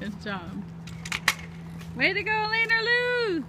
Good job. Way to go, Lena Lou!